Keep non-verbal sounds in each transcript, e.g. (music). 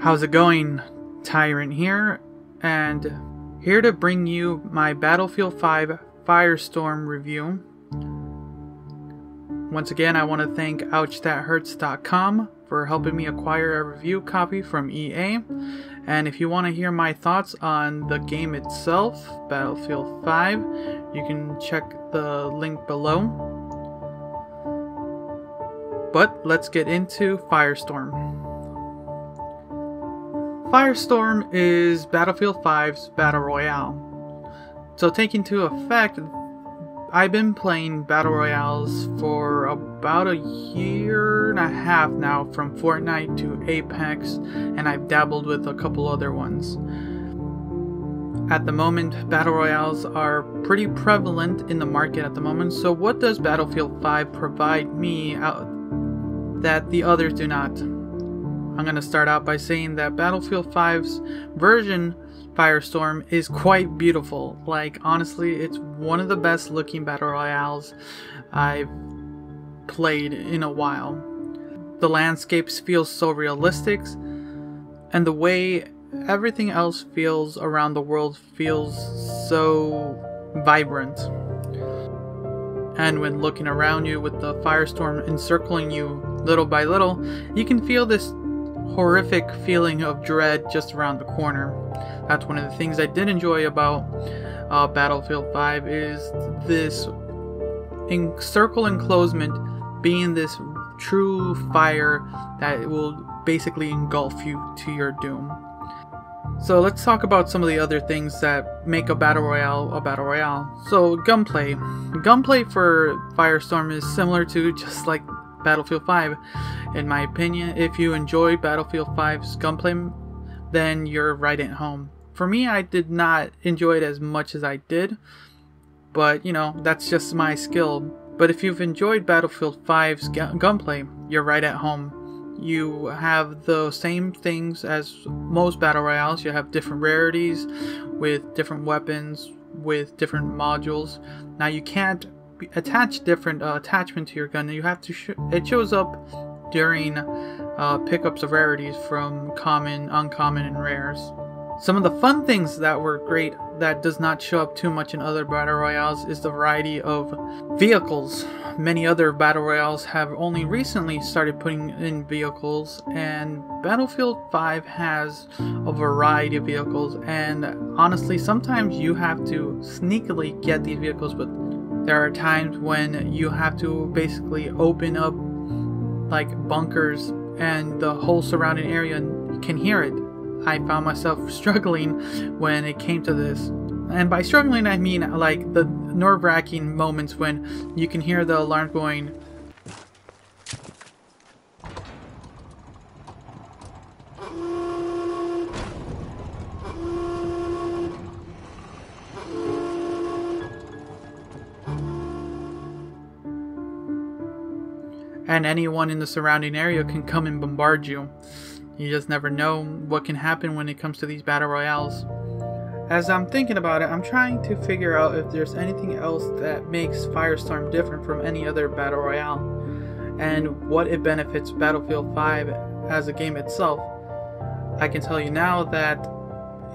How's it going? Tyrant here, and here to bring you my Battlefield 5 Firestorm review. Once again, I want to thank OuchThatHurts.com for helping me acquire a review copy from EA. And if you want to hear my thoughts on the game itself, Battlefield 5, you can check the link below. But let's get into Firestorm. Firestorm is Battlefield 5's Battle Royale. So, taking to effect, I've been playing Battle Royales for about a year and a half now, from Fortnite to Apex, and I've dabbled with a couple other ones. At the moment, Battle Royales are pretty prevalent in the market at the moment, so what does Battlefield 5 provide me out that the others do not? I'm going to start out by saying that Battlefield 5's version Firestorm is quite beautiful. Like, honestly, it's one of the best looking battle royales I've played in a while. The landscapes feel so realistic, and the way everything else feels around the world feels so vibrant. And when looking around you with the firestorm encircling you little by little, you can feel this horrific feeling of dread just around the corner. That's one of the things I did enjoy about uh, Battlefield 5 is this in circle enclosement being this true fire that will basically engulf you to your doom. So let's talk about some of the other things that make a battle royale a battle royale. So gunplay. Gunplay for Firestorm is similar to (laughs) just like Battlefield 5. In my opinion, if you enjoy Battlefield 5's gunplay, then you're right at home. For me, I did not enjoy it as much as I did, but you know, that's just my skill. But if you've enjoyed Battlefield 5's gunplay, you're right at home. You have the same things as most battle royales. You have different rarities with different weapons, with different modules. Now you can't attach different uh, attachment to your gun. You have to. Sh it shows up during uh, pickups of rarities from common, uncommon, and rares. Some of the fun things that were great that does not show up too much in other battle royales is the variety of vehicles. Many other battle royales have only recently started putting in vehicles, and Battlefield 5 has a variety of vehicles. And honestly, sometimes you have to sneakily get these vehicles, but there are times when you have to basically open up like bunkers and the whole surrounding area can hear it. I found myself (laughs) struggling when it came to this. And by struggling, I mean like the nerve wracking moments when you can hear the alarm going and anyone in the surrounding area can come and bombard you. You just never know what can happen when it comes to these battle royales. As I'm thinking about it, I'm trying to figure out if there's anything else that makes Firestorm different from any other battle royale, and what it benefits Battlefield 5 as a game itself. I can tell you now that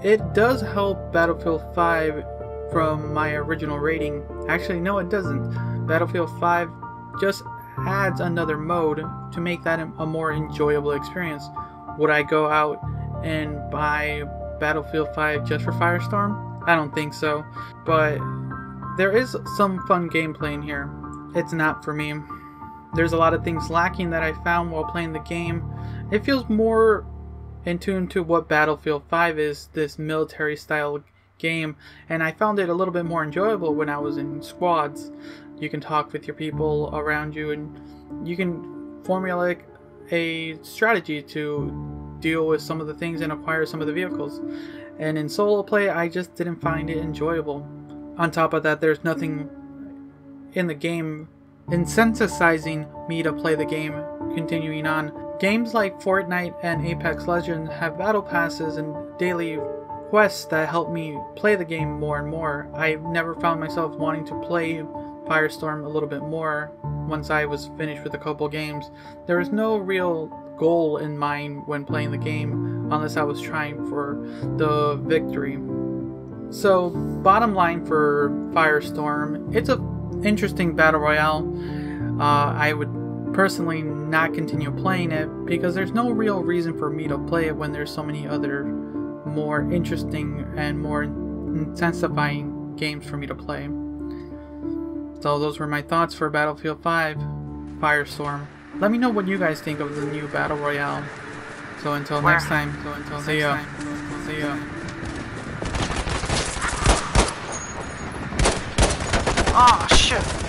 it does help Battlefield 5 from my original rating. Actually, no, it doesn't. Battlefield 5 just adds another mode to make that a more enjoyable experience. Would I go out and buy Battlefield 5 just for Firestorm? I don't think so, but there is some fun gameplay in here. It's not for me. There's a lot of things lacking that I found while playing the game. It feels more in tune to what Battlefield 5 is, this military style game, and I found it a little bit more enjoyable when I was in squads you can talk with your people around you and you can formulate a strategy to deal with some of the things and acquire some of the vehicles. And in solo play, I just didn't find it enjoyable. On top of that, there's nothing in the game incentivizing me to play the game continuing on. Games like Fortnite and Apex Legends have battle passes and daily quests that helped me play the game more and more. I've never found myself wanting to play Firestorm a little bit more once I was finished with a couple games. There was no real goal in mind when playing the game unless I was trying for the victory. So, bottom line for Firestorm, it's a interesting battle royale. Uh, I would personally not continue playing it because there's no real reason for me to play it when there's so many other more interesting and more intensifying games for me to play. So those were my thoughts for Battlefield 5 Firestorm. Let me know what you guys think of the new Battle Royale. So until Where? next time, so until see ya. Time, see ya. Oh shit.